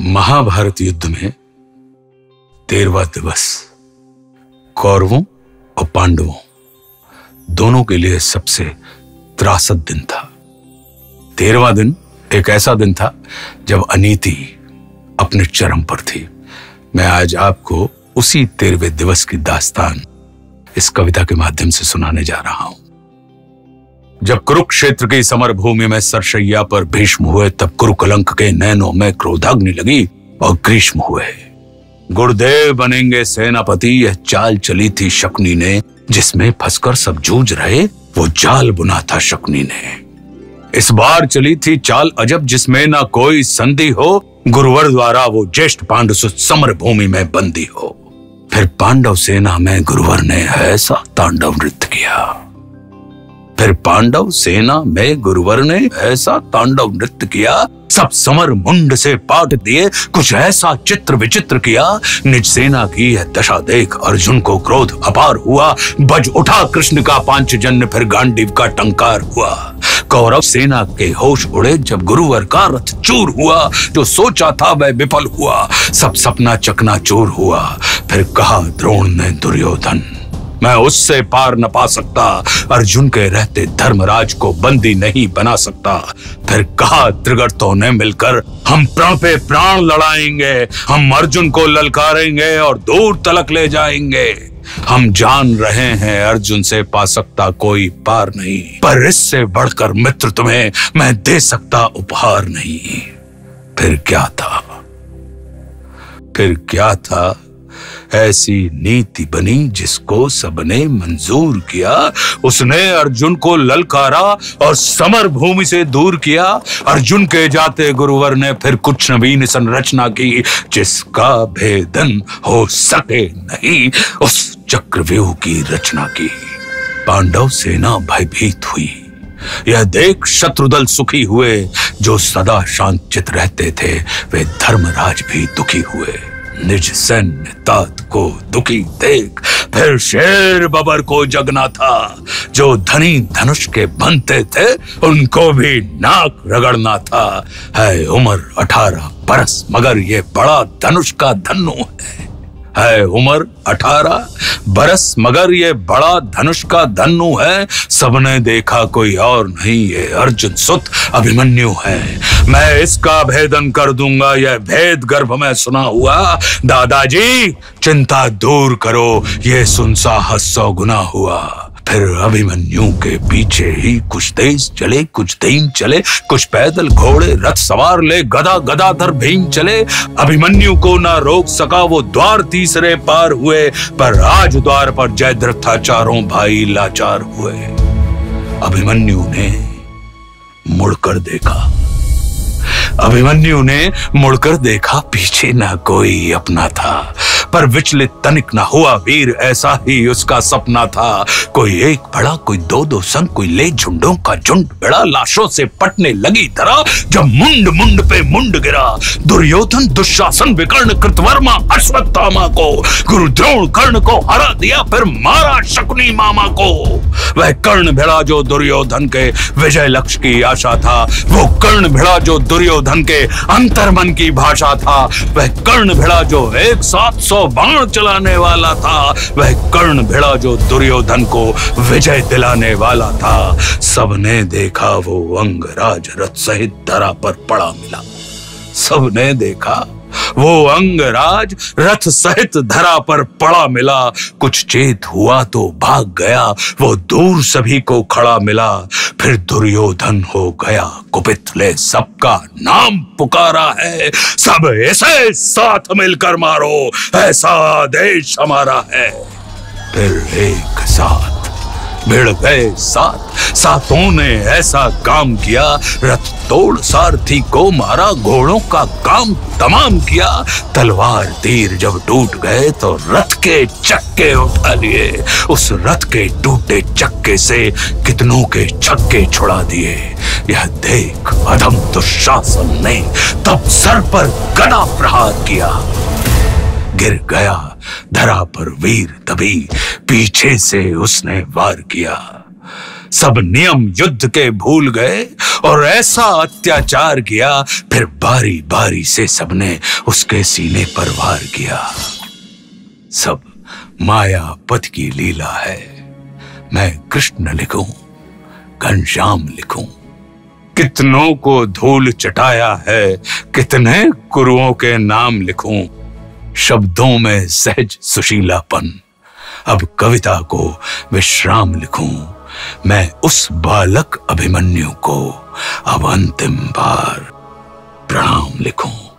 महाभारत युद्ध में तेरवा दिवस, कौरवों और पांडवों, दोनों के लिए सबसे त्रासद दिन था। तेरवा दिन एक ऐसा दिन था जब अनीति अपने चरम पर थी। मैं आज आपको उसी तेरहवे दिवस की दास्तान इस कविता के माध्यम से सुनाने जा रहा हूँ। जब कुरुक्षेत्र की समर भूमि में सरसैया पर भीष्म हुए, तब कुरुकलंक के नैनों में क्रोधाग्नि लगी और ग्रीष्म हुए। गुरुदेव बनेंगे सेनापति, यह चाल चली थी शकुनी ने, जिसमें फंसकर सब जूझ रहे, वो जाल बुना था शकुनी ने। इस बार चली थी चाल अजब, जिसमें ना कोई संधि हो, गुरुवर द्वारा वो ज्येष्ठ पांडु समर भूमि में बंदी हो। फिर पांडव सेना में गुरुवर ने ऐसा तांडव नृत्य किया। फिर पांडव सेना में गुरुवर ने ऐसा तांडव नृत्य किया, सब समर मुंड से पाट दिए, कुछ ऐसा चित्र विचित्र किया। निज सेना की दशा देख अर्जुन को क्रोध अपार हुआ। बज उठा कृष्ण का पाँच पांचजन्य, फिर गांडीव का टंकार हुआ। कौरव सेना के होश उड़े जब गुरुवर का रथ चूर हुआ। जो सोचा था वह विफल हुआ। सब सपना चकना चूर हुआ। फिर कहा द्रोण ने दुर्योधन मैं उससे पार न पा सकता। अर्जुन के रहते धर्मराज को बंदी नहीं बना सकता। फिर कहा, त्रिगर्तों ने मिलकर, हम प्राण पे प्राण लड़ाएँगे। हम अर्जुन को ललकारेंगे और दूर तलक ले जाएँगे। हम जान रहे हैं, अर्जुन से पा सकता कोई पार नहीं। पर इससे बढ़कर मित्र तुम्हें मैं दे सकता उपहार नहीं। फिर क्या था? फिर क्या था? ऐसी नीति बनी जिसको सबने मंजूर किया। उसने अर्जुन को ललकारा और समर भूमि से दूर किया। अर्जुन के जाते गुरुवर ने फिर कुछ नवीन संरचना की जिसका भेदन हो सके नहीं। उस चक्रव्यूह की रचना की। पांडव सेना भयभीत हुई। यह देख शत्रुदल सुखी हुए। जो सदा शांत चित रहते थे, वे धर्मराज भी दुखी हुए। निज सैन्य तात को दुखी देख, फिर शेर बबर को जगना था। जो धनी धनुष के बनते थे, उनको भी नाक रगड़ना था। है उम्र अठारह बरस, मगर ये बड़ा धनुष का धनु है। है उम्र अठारह बरस, मगर ये बड़ा धनुष का धनु है। सबने देखा कोई और नहीं, ये अर्जुन सुत अभिमन्यु है। मैं इसका भेदन कर दूँगा, यह भेद गर्भ में सुना हुआ। दादाजी, चिंता दूर करो, ये सुन सौ गुना हुआ। फिर अभिमन्यु के पीछे ही कुछ तेज चले, कुछ दिन चले, कुछ पैदल घोड़े, रथ सवार ले, गदा गदाधर भीम चले। अभिमन्यु को ना रोक सका वो द्वार तीसरे पार हुए, पर राज द्वार पर जयद्रथा चारों भाई लाचार हुए। अभिमन्यु ने मुड़कर देखा। अभिमन्यु ने मुड़कर देखा, पीछे ना कोई अपना था। पर विचलित तनिक न हुआ वीर, ऐसा ही उसका सपना था। कोई एक बड़ा, कोई दो दो संग, कोई ले झुंडों का झुंड बड़ा, लाशों से पटने लगी तरह जब मुंड मुंड पे मुंड गिरा। दुर्योधन दुशासन विकर्ण कृतवर्मा अश्वत्थामा को गुरु द्रोण कर्ण को हरा दिया, फिर मारा शकुनी मामा को। वह कर्ण भिड़ा जो दुर्योधन के विजय लक्ष्य की आशा था, वो कर्ण भिड़ा जो दुर्योधन के अंतर्मन की भाषा था। वह कर्ण भिड़ा जो एक सात सौ बाण चलाने वाला था। वह कर्ण भिड़ा जो दुर्योधन को विजय दिलाने वाला था। सबने देखा वो अंगराज रथ सहित धरा पर पड़ा मिला। सबने देखा वो अंगराज रथ सहित धरा पर पड़ा मिला। कुछ चेत हुआ तो भाग गया, वो दूर सभी को खड़ा मिला। फिर दुर्योधन हो गया, कुपित ले सबका नाम पुकारा है। सब ऐसे साथ मिलकर मारो, ऐसा आदेश हमारा है। फिर एक साथ भिड़ गए सात सातों ने ऐसा काम किया, रथ तोड़ सारथी को मारा, घोड़ों का काम तमाम किया। तलवार तीर जब टूट गए तो रथ के चक्के उठा लिए। उस रथ के टूटे चक्के से कितनों के छक्के छुड़ा दिए। यह देख अधम दुशासन ने तब सर पर गदा प्रहार किया। गिर गया, धरा पर वीर तभी पीछे से उसने वार किया। सब नियम युद्ध के भूल गए और ऐसा अत्याचार किया, फिर बारी बारी से सबने उसके सीने पर वार किया। सब माया पथ की लीला है। मैं कृष्ण लिखूं, घनश्याम लिखूं। कितनों को धूल चटाया है, कितने कुरुओं के नाम लिखूं। शब्दों में सहज सुशीलापन। अब कविता को विश्राम लिखूं। मैं उस बालक अभिमन्यु को अब अंतिम बार प्रणाम लिखूं।